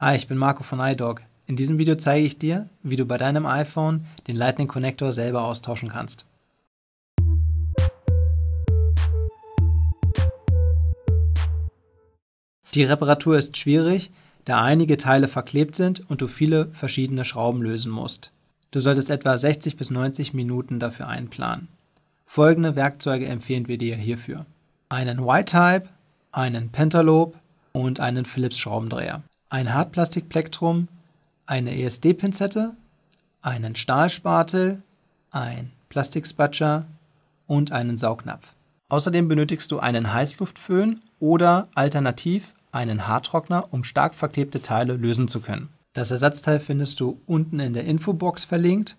Hi, ich bin Marco von iDog. In diesem Video zeige ich dir, wie du bei deinem iPhone den Lightning Connector selber austauschen kannst. Die Reparatur ist schwierig, da einige Teile verklebt sind und du viele verschiedene Schrauben lösen musst. Du solltest etwa 60 bis 90 Minuten dafür einplanen. Folgende Werkzeuge empfehlen wir dir hierfür. Einen Y-Type, einen Pentalobe und einen Philips Schraubendreher ein Hartplastikplektrum, eine ESD-Pinzette, einen Stahlspatel, ein Plastikspatscher und einen Saugnapf. Außerdem benötigst du einen Heißluftföhn oder alternativ einen Haartrockner, um stark verklebte Teile lösen zu können. Das Ersatzteil findest du unten in der Infobox verlinkt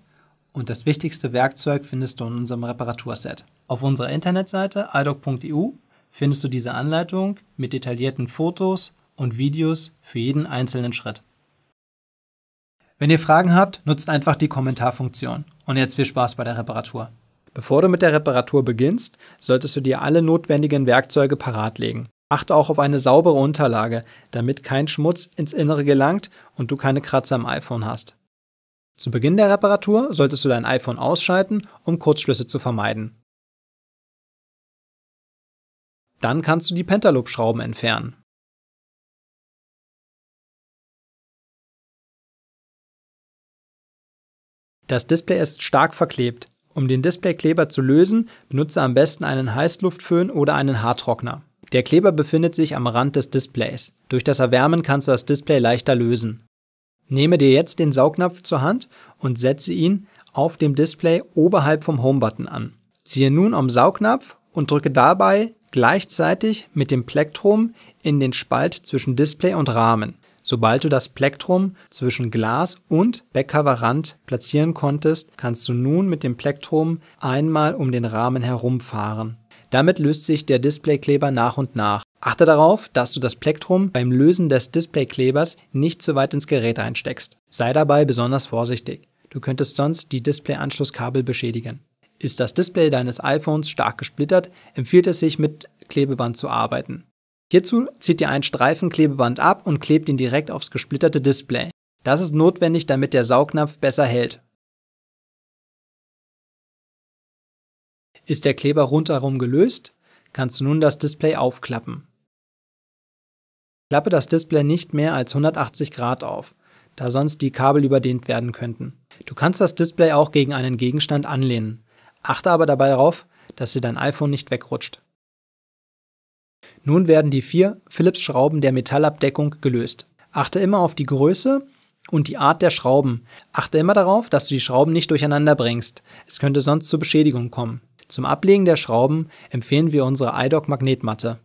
und das wichtigste Werkzeug findest du in unserem Reparaturset. Auf unserer Internetseite idoc.eu findest du diese Anleitung mit detaillierten Fotos, und Videos für jeden einzelnen Schritt. Wenn ihr Fragen habt, nutzt einfach die Kommentarfunktion. Und jetzt viel Spaß bei der Reparatur. Bevor du mit der Reparatur beginnst, solltest du dir alle notwendigen Werkzeuge parat legen. Achte auch auf eine saubere Unterlage, damit kein Schmutz ins Innere gelangt und du keine Kratzer am iPhone hast. Zu Beginn der Reparatur solltest du dein iPhone ausschalten, um Kurzschlüsse zu vermeiden. Dann kannst du die Pentaloop-Schrauben entfernen. Das Display ist stark verklebt. Um den Displaykleber zu lösen, benutze am besten einen Heißluftföhn oder einen Haartrockner. Der Kleber befindet sich am Rand des Displays. Durch das Erwärmen kannst du das Display leichter lösen. Nehme dir jetzt den Saugnapf zur Hand und setze ihn auf dem Display oberhalb vom Home-Button an. Ziehe nun am Saugnapf und drücke dabei gleichzeitig mit dem Plektrum in den Spalt zwischen Display und Rahmen. Sobald du das Plektrum zwischen Glas und Backcoverrand platzieren konntest, kannst du nun mit dem Plektrum einmal um den Rahmen herumfahren. Damit löst sich der Displaykleber nach und nach. Achte darauf, dass du das Plektrum beim Lösen des Displayklebers nicht zu weit ins Gerät einsteckst. Sei dabei besonders vorsichtig. Du könntest sonst die Displayanschlusskabel beschädigen. Ist das Display deines iPhones stark gesplittert, empfiehlt es sich mit Klebeband zu arbeiten. Hierzu zieht ihr ein Streifenklebeband ab und klebt ihn direkt aufs gesplitterte Display. Das ist notwendig, damit der Saugnapf besser hält. Ist der Kleber rundherum gelöst, kannst du nun das Display aufklappen. Klappe das Display nicht mehr als 180 Grad auf, da sonst die Kabel überdehnt werden könnten. Du kannst das Display auch gegen einen Gegenstand anlehnen. Achte aber dabei darauf, dass dir dein iPhone nicht wegrutscht. Nun werden die vier Phillips-Schrauben der Metallabdeckung gelöst. Achte immer auf die Größe und die Art der Schrauben. Achte immer darauf, dass du die Schrauben nicht durcheinander bringst. Es könnte sonst zu Beschädigungen kommen. Zum Ablegen der Schrauben empfehlen wir unsere iDock Magnetmatte.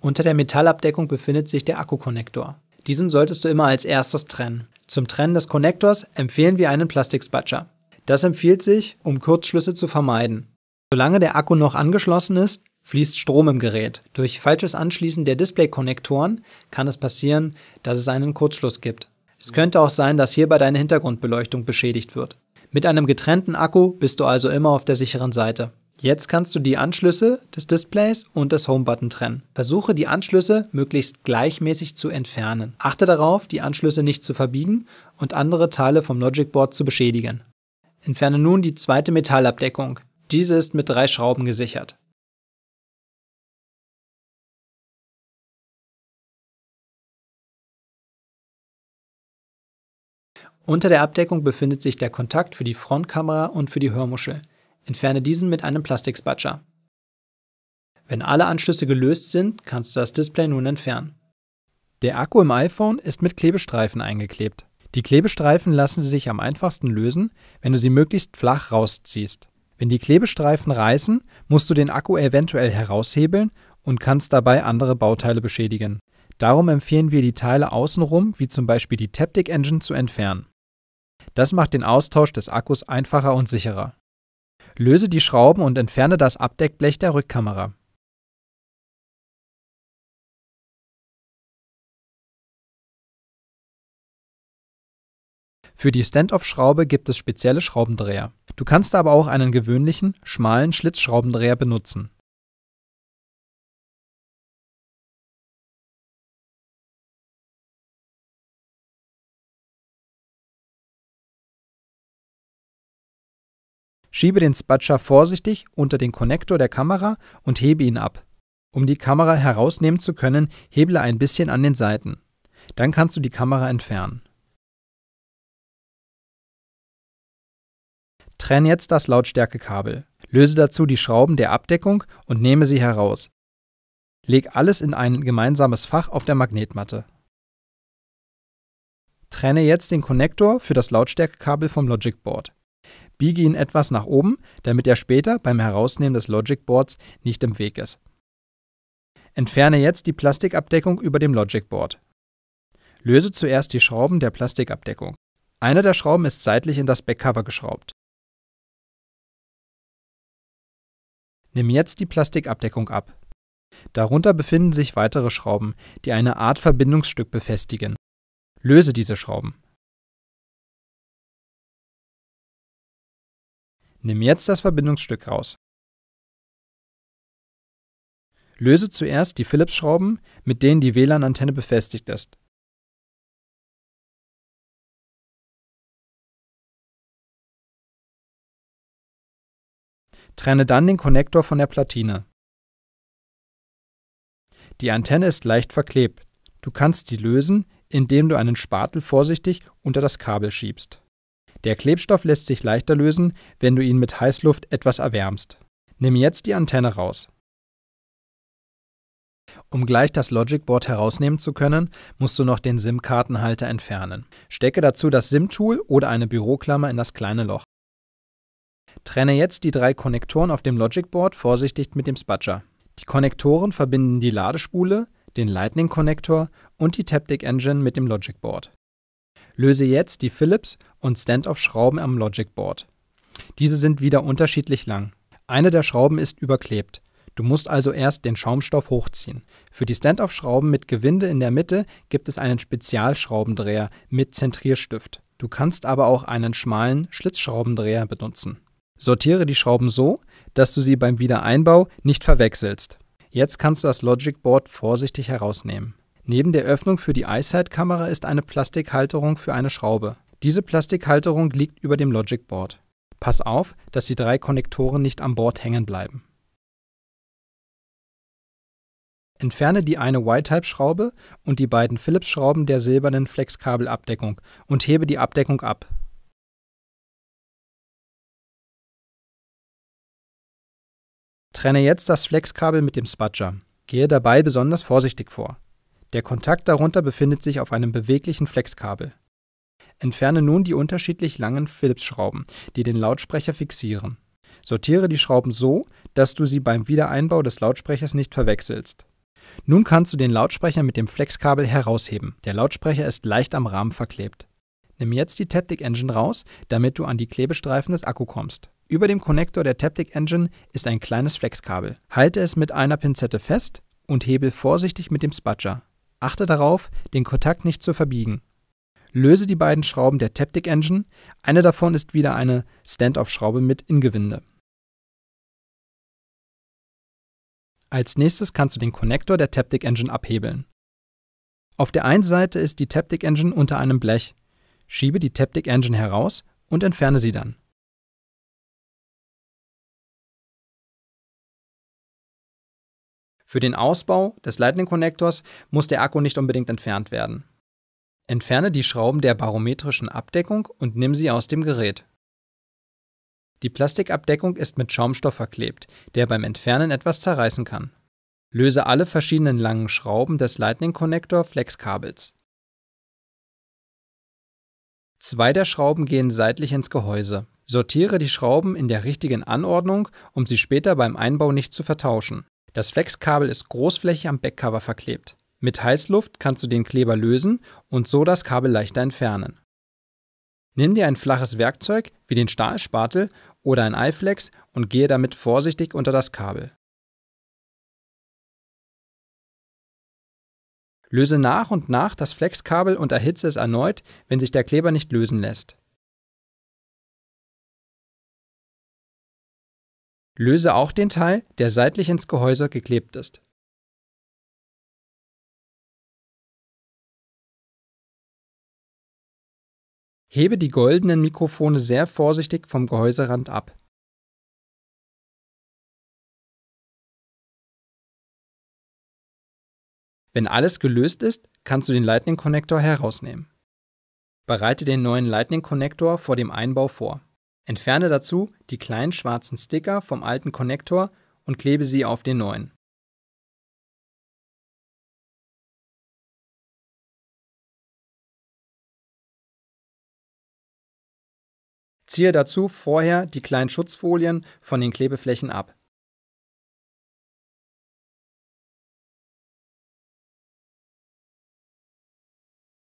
Unter der Metallabdeckung befindet sich der Akkukonnektor. Diesen solltest du immer als erstes trennen. Zum Trennen des Konnektors empfehlen wir einen Plastikspatscher. Das empfiehlt sich, um Kurzschlüsse zu vermeiden. Solange der Akku noch angeschlossen ist, fließt Strom im Gerät. Durch falsches Anschließen der Display-Konnektoren kann es passieren, dass es einen Kurzschluss gibt. Es könnte auch sein, dass hierbei deine Hintergrundbeleuchtung beschädigt wird. Mit einem getrennten Akku bist du also immer auf der sicheren Seite. Jetzt kannst du die Anschlüsse des Displays und des Home-Button trennen. Versuche die Anschlüsse möglichst gleichmäßig zu entfernen. Achte darauf, die Anschlüsse nicht zu verbiegen und andere Teile vom Logic Board zu beschädigen. Entferne nun die zweite Metallabdeckung. Diese ist mit drei Schrauben gesichert. Unter der Abdeckung befindet sich der Kontakt für die Frontkamera und für die Hörmuschel. Entferne diesen mit einem Plastikspatscher. Wenn alle Anschlüsse gelöst sind, kannst du das Display nun entfernen. Der Akku im iPhone ist mit Klebestreifen eingeklebt. Die Klebestreifen lassen sich am einfachsten lösen, wenn du sie möglichst flach rausziehst. Wenn die Klebestreifen reißen, musst du den Akku eventuell heraushebeln und kannst dabei andere Bauteile beschädigen. Darum empfehlen wir die Teile außenrum, wie zum Beispiel die Taptic Engine, zu entfernen. Das macht den Austausch des Akkus einfacher und sicherer. Löse die Schrauben und entferne das Abdeckblech der Rückkamera. Für die Standoff-Schraube gibt es spezielle Schraubendreher. Du kannst aber auch einen gewöhnlichen, schmalen Schlitzschraubendreher benutzen. Schiebe den Spatscher vorsichtig unter den Konnektor der Kamera und hebe ihn ab. Um die Kamera herausnehmen zu können, heble ein bisschen an den Seiten. Dann kannst du die Kamera entfernen. Trenne jetzt das Lautstärkekabel. Löse dazu die Schrauben der Abdeckung und nehme sie heraus. Leg alles in ein gemeinsames Fach auf der Magnetmatte. Trenne jetzt den Konnektor für das Lautstärkekabel vom Logic Board. Biege ihn etwas nach oben, damit er später beim Herausnehmen des Logic Boards nicht im Weg ist. Entferne jetzt die Plastikabdeckung über dem Logic Board. Löse zuerst die Schrauben der Plastikabdeckung. Eine der Schrauben ist seitlich in das Backcover geschraubt. Nimm jetzt die Plastikabdeckung ab. Darunter befinden sich weitere Schrauben, die eine Art Verbindungsstück befestigen. Löse diese Schrauben. Nimm jetzt das Verbindungsstück raus. Löse zuerst die Phillips-Schrauben, mit denen die WLAN-Antenne befestigt ist. Trenne dann den Konnektor von der Platine. Die Antenne ist leicht verklebt. Du kannst sie lösen, indem du einen Spatel vorsichtig unter das Kabel schiebst. Der Klebstoff lässt sich leichter lösen, wenn du ihn mit Heißluft etwas erwärmst. Nimm jetzt die Antenne raus. Um gleich das Logic Board herausnehmen zu können, musst du noch den SIM-Kartenhalter entfernen. Stecke dazu das SIM-Tool oder eine Büroklammer in das kleine Loch. Trenne jetzt die drei Konnektoren auf dem Logic Board vorsichtig mit dem Spatscher. Die Konnektoren verbinden die Ladespule, den Lightning-Konnektor und die Taptic Engine mit dem Logic Board. Löse jetzt die Philips und Standoff-Schrauben am Logic Board. Diese sind wieder unterschiedlich lang. Eine der Schrauben ist überklebt. Du musst also erst den Schaumstoff hochziehen. Für die Standoff-Schrauben mit Gewinde in der Mitte gibt es einen Spezialschraubendreher mit Zentrierstift. Du kannst aber auch einen schmalen Schlitzschraubendreher benutzen. Sortiere die Schrauben so, dass du sie beim Wiedereinbau nicht verwechselst. Jetzt kannst du das Logic Board vorsichtig herausnehmen. Neben der Öffnung für die iSight-Kamera ist eine Plastikhalterung für eine Schraube. Diese Plastikhalterung liegt über dem Logic Board. Pass auf, dass die drei Konnektoren nicht am Board hängen bleiben. Entferne die eine Y-Type-Schraube und die beiden Phillips-Schrauben der silbernen Flexkabelabdeckung und hebe die Abdeckung ab. Trenne jetzt das Flexkabel mit dem Spudger. Gehe dabei besonders vorsichtig vor. Der Kontakt darunter befindet sich auf einem beweglichen Flexkabel. Entferne nun die unterschiedlich langen Phillips-Schrauben, die den Lautsprecher fixieren. Sortiere die Schrauben so, dass du sie beim Wiedereinbau des Lautsprechers nicht verwechselst. Nun kannst du den Lautsprecher mit dem Flexkabel herausheben. Der Lautsprecher ist leicht am Rahmen verklebt. Nimm jetzt die Taptic Engine raus, damit du an die Klebestreifen des Akku kommst. Über dem Konnektor der Taptic Engine ist ein kleines Flexkabel. Halte es mit einer Pinzette fest und hebel vorsichtig mit dem Spudger. Achte darauf, den Kontakt nicht zu verbiegen. Löse die beiden Schrauben der Taptic Engine, eine davon ist wieder eine Stand-off-Schraube mit Ingewinde. Als nächstes kannst du den Konnektor der Taptic Engine abhebeln. Auf der einen Seite ist die Taptic Engine unter einem Blech. Schiebe die Taptic Engine heraus und entferne sie dann. Für den Ausbau des Lightning-Konnektors muss der Akku nicht unbedingt entfernt werden. Entferne die Schrauben der barometrischen Abdeckung und nimm sie aus dem Gerät. Die Plastikabdeckung ist mit Schaumstoff verklebt, der beim Entfernen etwas zerreißen kann. Löse alle verschiedenen langen Schrauben des Lightning Connector Flexkabels. Zwei der Schrauben gehen seitlich ins Gehäuse. Sortiere die Schrauben in der richtigen Anordnung, um sie später beim Einbau nicht zu vertauschen. Das Flexkabel ist großflächig am Backcover verklebt. Mit Heißluft kannst du den Kleber lösen und so das Kabel leichter entfernen. Nimm dir ein flaches Werkzeug wie den Stahlspatel oder ein iFlex und gehe damit vorsichtig unter das Kabel. Löse nach und nach das Flexkabel und erhitze es erneut, wenn sich der Kleber nicht lösen lässt. Löse auch den Teil, der seitlich ins Gehäuse geklebt ist. Hebe die goldenen Mikrofone sehr vorsichtig vom Gehäuserand ab. Wenn alles gelöst ist, kannst du den Lightning-Konnektor herausnehmen. Bereite den neuen Lightning-Konnektor vor dem Einbau vor. Entferne dazu die kleinen schwarzen Sticker vom alten Konnektor und klebe sie auf den neuen. Ziehe dazu vorher die kleinen Schutzfolien von den Klebeflächen ab.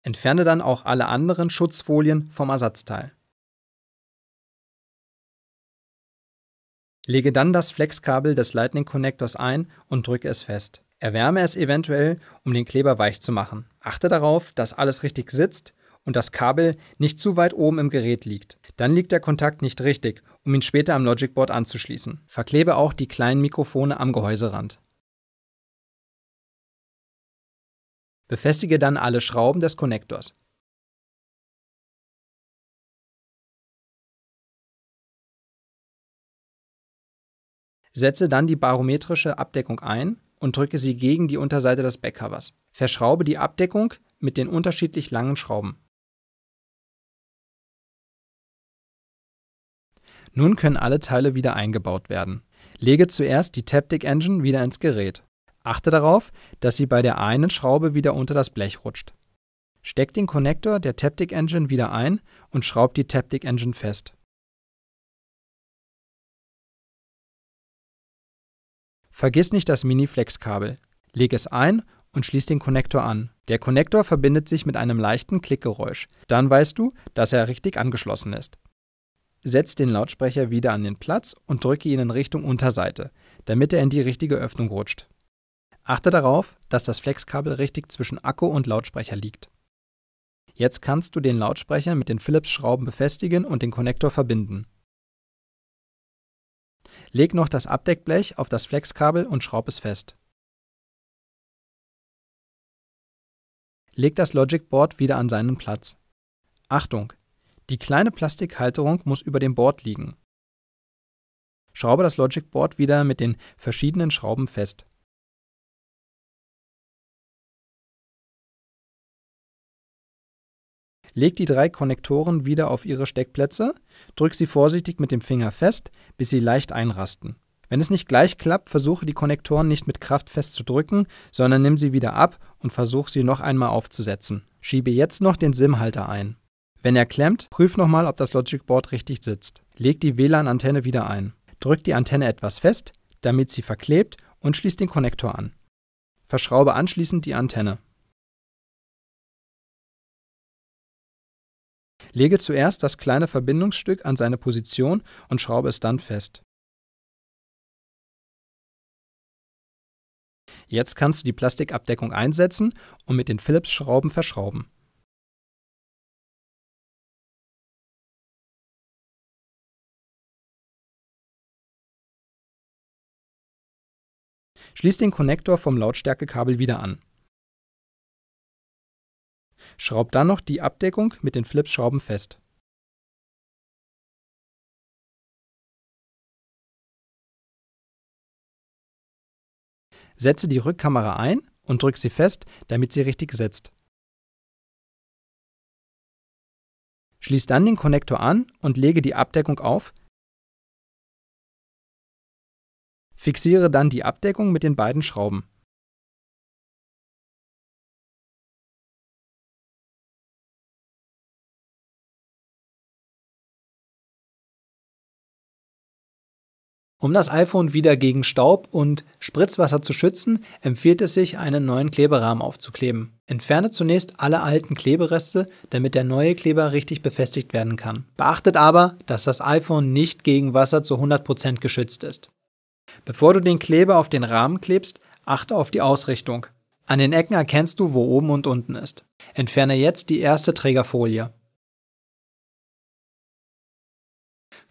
Entferne dann auch alle anderen Schutzfolien vom Ersatzteil. Lege dann das Flexkabel des Lightning Connectors ein und drücke es fest. Erwärme es eventuell, um den Kleber weich zu machen. Achte darauf, dass alles richtig sitzt und das Kabel nicht zu weit oben im Gerät liegt. Dann liegt der Kontakt nicht richtig, um ihn später am Logic Board anzuschließen. Verklebe auch die kleinen Mikrofone am Gehäuserand. Befestige dann alle Schrauben des Konnektors. Setze dann die barometrische Abdeckung ein und drücke sie gegen die Unterseite des Backcovers. Verschraube die Abdeckung mit den unterschiedlich langen Schrauben. Nun können alle Teile wieder eingebaut werden. Lege zuerst die Taptic Engine wieder ins Gerät. Achte darauf, dass sie bei der einen Schraube wieder unter das Blech rutscht. Steck den Konnektor der Taptic Engine wieder ein und schraub die Taptic Engine fest. Vergiss nicht das Mini-Flex-Kabel. Leg es ein und schließ den Konnektor an. Der Konnektor verbindet sich mit einem leichten Klickgeräusch. Dann weißt du, dass er richtig angeschlossen ist. Setz den Lautsprecher wieder an den Platz und drücke ihn in Richtung Unterseite, damit er in die richtige Öffnung rutscht. Achte darauf, dass das Flexkabel richtig zwischen Akku und Lautsprecher liegt. Jetzt kannst du den Lautsprecher mit den Philips-Schrauben befestigen und den Konnektor verbinden. Leg noch das Abdeckblech auf das Flexkabel und schraub es fest. Leg das Logic Board wieder an seinen Platz. Achtung! Die kleine Plastikhalterung muss über dem Board liegen. Schraube das Logic Board wieder mit den verschiedenen Schrauben fest. Leg die drei Konnektoren wieder auf ihre Steckplätze, drück sie vorsichtig mit dem Finger fest, bis sie leicht einrasten. Wenn es nicht gleich klappt, versuche die Konnektoren nicht mit Kraft fest zu drücken, sondern nimm sie wieder ab und versuche sie noch einmal aufzusetzen. Schiebe jetzt noch den SIM-Halter ein. Wenn er klemmt, prüf nochmal, ob das Logic Board richtig sitzt. Leg die WLAN-Antenne wieder ein. Drück die Antenne etwas fest, damit sie verklebt und schließ den Konnektor an. Verschraube anschließend die Antenne. Lege zuerst das kleine Verbindungsstück an seine Position und schraube es dann fest. Jetzt kannst du die Plastikabdeckung einsetzen und mit den Phillips-Schrauben verschrauben. Schließ den Konnektor vom Lautstärkekabel wieder an. Schraub dann noch die Abdeckung mit den Phillips-Schrauben fest. Setze die Rückkamera ein und drück sie fest, damit sie richtig sitzt. Schließ dann den Konnektor an und lege die Abdeckung auf. Fixiere dann die Abdeckung mit den beiden Schrauben. Um das iPhone wieder gegen Staub und Spritzwasser zu schützen, empfiehlt es sich, einen neuen Kleberahmen aufzukleben. Entferne zunächst alle alten Klebereste, damit der neue Kleber richtig befestigt werden kann. Beachtet aber, dass das iPhone nicht gegen Wasser zu 100% geschützt ist. Bevor du den Kleber auf den Rahmen klebst, achte auf die Ausrichtung. An den Ecken erkennst du, wo oben und unten ist. Entferne jetzt die erste Trägerfolie.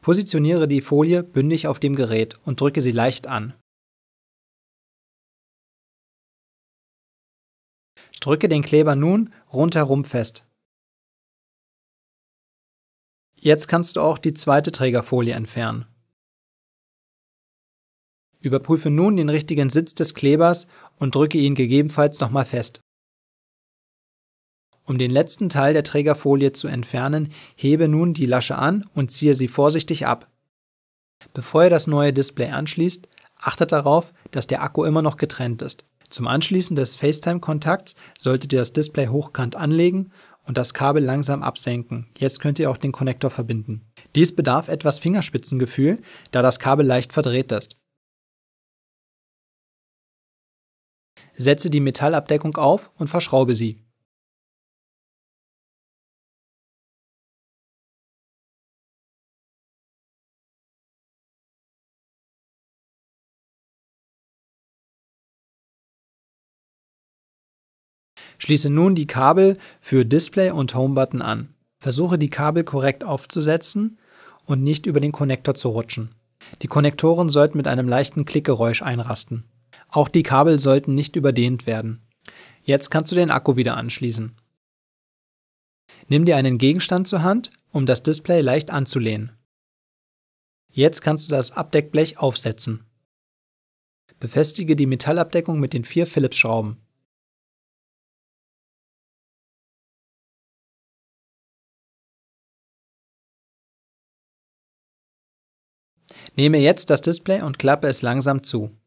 Positioniere die Folie bündig auf dem Gerät und drücke sie leicht an. Drücke den Kleber nun rundherum fest. Jetzt kannst du auch die zweite Trägerfolie entfernen. Überprüfe nun den richtigen Sitz des Klebers und drücke ihn gegebenenfalls nochmal fest. Um den letzten Teil der Trägerfolie zu entfernen, hebe nun die Lasche an und ziehe sie vorsichtig ab. Bevor ihr das neue Display anschließt, achtet darauf, dass der Akku immer noch getrennt ist. Zum Anschließen des FaceTime-Kontakts solltet ihr das Display hochkant anlegen und das Kabel langsam absenken. Jetzt könnt ihr auch den Konnektor verbinden. Dies bedarf etwas Fingerspitzengefühl, da das Kabel leicht verdreht ist. Setze die Metallabdeckung auf und verschraube sie. Schließe nun die Kabel für Display und Homebutton an. Versuche die Kabel korrekt aufzusetzen und nicht über den Konnektor zu rutschen. Die Konnektoren sollten mit einem leichten Klickgeräusch einrasten. Auch die Kabel sollten nicht überdehnt werden. Jetzt kannst du den Akku wieder anschließen. Nimm dir einen Gegenstand zur Hand, um das Display leicht anzulehnen. Jetzt kannst du das Abdeckblech aufsetzen. Befestige die Metallabdeckung mit den vier Phillips-Schrauben. Nehme jetzt das Display und klappe es langsam zu.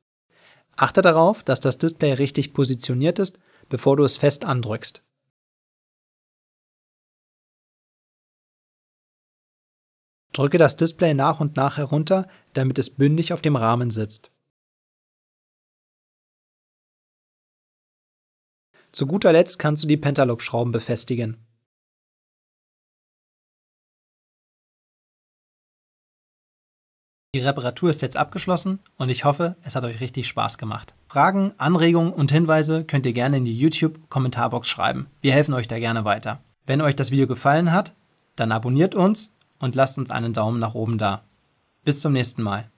Achte darauf, dass das Display richtig positioniert ist, bevor du es fest andrückst. Drücke das Display nach und nach herunter, damit es bündig auf dem Rahmen sitzt. Zu guter Letzt kannst du die Pentalobe-Schrauben befestigen. Die Reparatur ist jetzt abgeschlossen und ich hoffe, es hat euch richtig Spaß gemacht. Fragen, Anregungen und Hinweise könnt ihr gerne in die YouTube-Kommentarbox schreiben. Wir helfen euch da gerne weiter. Wenn euch das Video gefallen hat, dann abonniert uns und lasst uns einen Daumen nach oben da. Bis zum nächsten Mal.